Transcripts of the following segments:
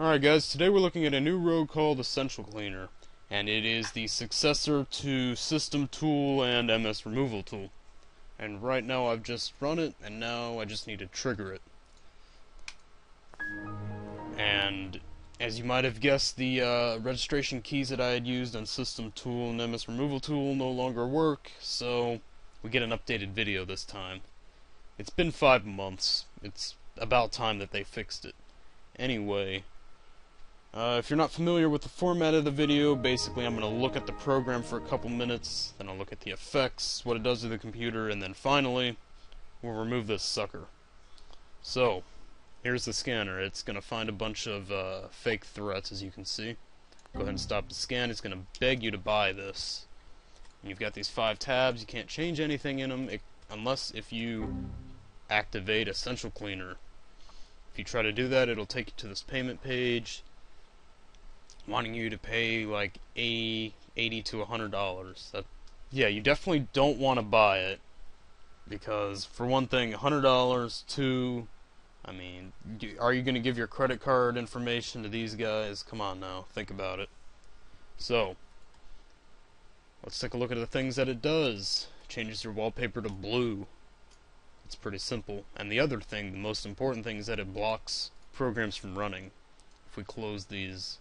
Alright guys, today we're looking at a new rogue called Essential Cleaner, and it is the successor to System Tool and MS Removal Tool. And right now I've just run it, and now I just need to trigger it. And as you might have guessed, the uh, registration keys that I had used on System Tool and MS Removal Tool no longer work, so we get an updated video this time. It's been five months. It's about time that they fixed it. Anyway, uh, if you're not familiar with the format of the video, basically I'm going to look at the program for a couple minutes, then I'll look at the effects, what it does to the computer, and then finally, we'll remove this sucker. So, here's the scanner. It's going to find a bunch of uh, fake threats, as you can see. Go ahead and stop the scan. It's going to beg you to buy this. You've got these five tabs. You can't change anything in them, it, unless if you activate Essential Cleaner. If you try to do that, it'll take you to this payment page wanting you to pay like 80, 80 to 100 dollars. That yeah, you definitely don't want to buy it because for one thing, 100 dollars. to I mean, are you going to give your credit card information to these guys? Come on now, think about it. So, let's take a look at the things that it does. changes your wallpaper to blue. It's pretty simple. And the other thing, the most important thing, is that it blocks programs from running. If we close these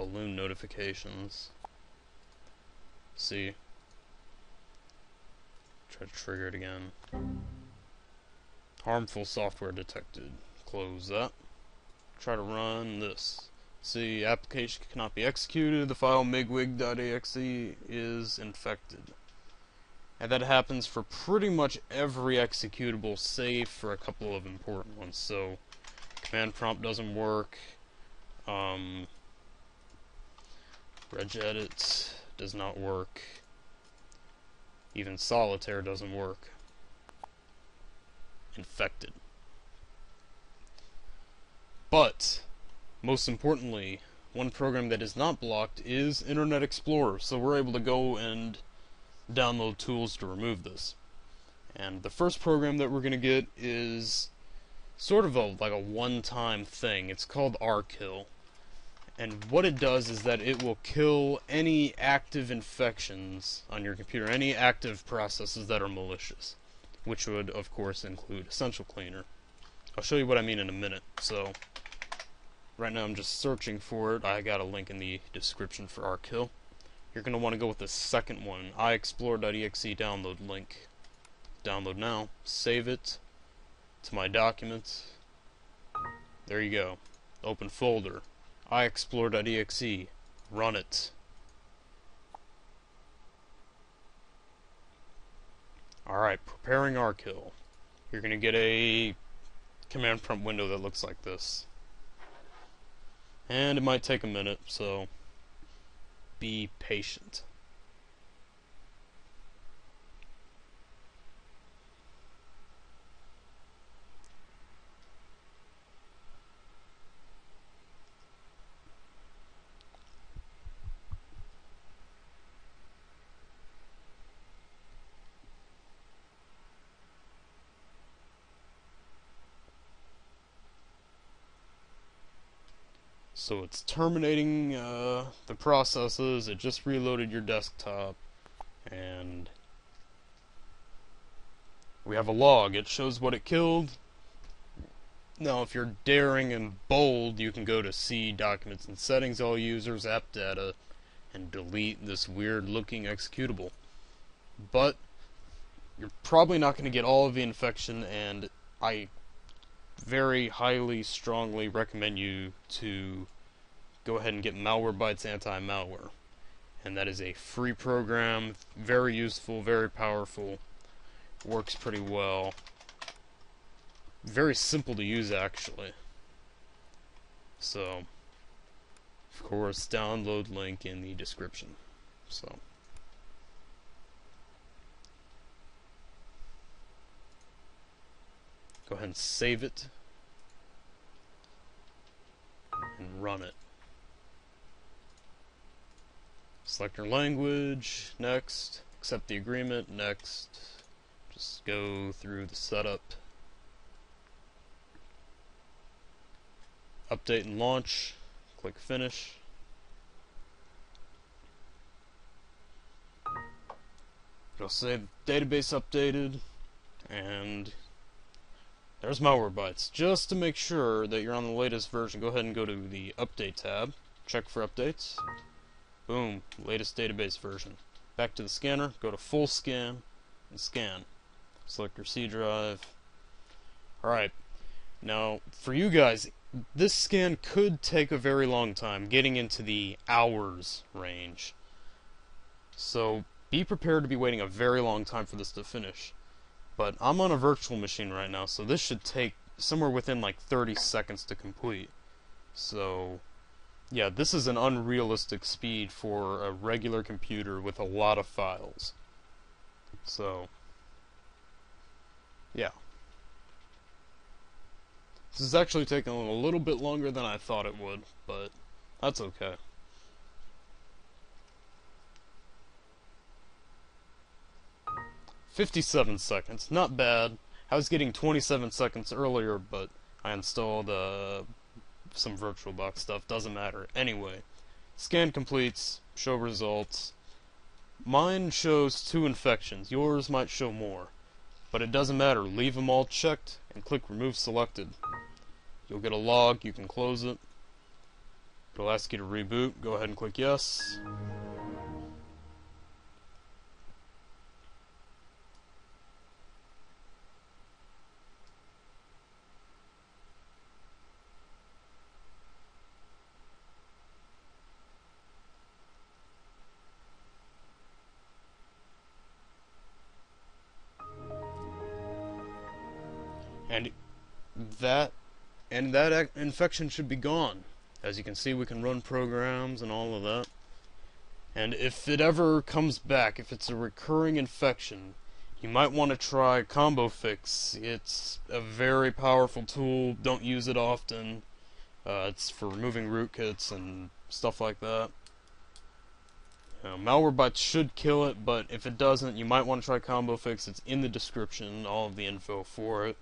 balloon notifications. See. Try to trigger it again. Harmful software detected. Close that. Try to run this. See, application cannot be executed. The file migwig.exe is infected. And that happens for pretty much every executable, save for a couple of important ones. So, command prompt doesn't work. Um, regedit does not work. Even solitaire doesn't work. Infected. But, most importantly, one program that is not blocked is Internet Explorer, so we're able to go and download tools to remove this. And the first program that we're going to get is sort of a like a one-time thing. It's called rkill. And what it does is that it will kill any active infections on your computer, any active processes that are malicious, which would, of course, include Essential Cleaner. I'll show you what I mean in a minute. So, right now I'm just searching for it. I got a link in the description for rkill. You're going to want to go with the second one, iexplore.exe download link. Download now, save it to my documents. There you go. Open folder iexplore.exe. Run it. Alright, preparing rkill. You're going to get a command prompt window that looks like this. And it might take a minute, so be patient. So it's terminating uh, the processes, it just reloaded your desktop, and we have a log. It shows what it killed. Now, if you're daring and bold, you can go to C Documents and Settings, All Users, App Data, and delete this weird looking executable. But you're probably not going to get all of the infection, and I very highly, strongly recommend you to go ahead and get Malwarebytes Anti-Malware. And that is a free program, very useful, very powerful, works pretty well. Very simple to use, actually. So, of course, download link in the description. So. Go ahead and save it. And run it. Select your language, next. Accept the agreement, next. Just go through the setup. update and launch, click finish. It'll say database updated, and there's Malwarebytes. Just to make sure that you're on the latest version, go ahead and go to the Update tab, check for updates. Boom, latest database version. Back to the scanner, go to Full Scan, and scan. Select your C drive. Alright, now for you guys, this scan could take a very long time, getting into the hours range. So be prepared to be waiting a very long time for this to finish. But I'm on a virtual machine right now, so this should take somewhere within like 30 seconds to complete. So, yeah, this is an unrealistic speed for a regular computer with a lot of files. So, yeah. This is actually taking a little bit longer than I thought it would, but that's okay. 57 seconds, not bad. I was getting 27 seconds earlier, but I installed uh, some VirtualBox stuff, doesn't matter. Anyway, scan completes, show results. Mine shows two infections, yours might show more. But it doesn't matter, leave them all checked and click remove selected. You'll get a log, you can close it. It'll ask you to reboot, go ahead and click yes. And that and that infection should be gone. As you can see, we can run programs and all of that. And if it ever comes back, if it's a recurring infection, you might want to try Combo Fix. It's a very powerful tool. Don't use it often. Uh, it's for removing rootkits and stuff like that. Know, Malwarebytes should kill it, but if it doesn't, you might want to try Combo Fix. It's in the description, all of the info for it.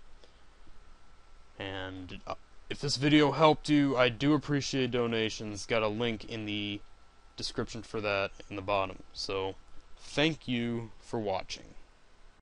And uh, if this video helped you, I do appreciate donations. Got a link in the description for that in the bottom. So, thank you for watching.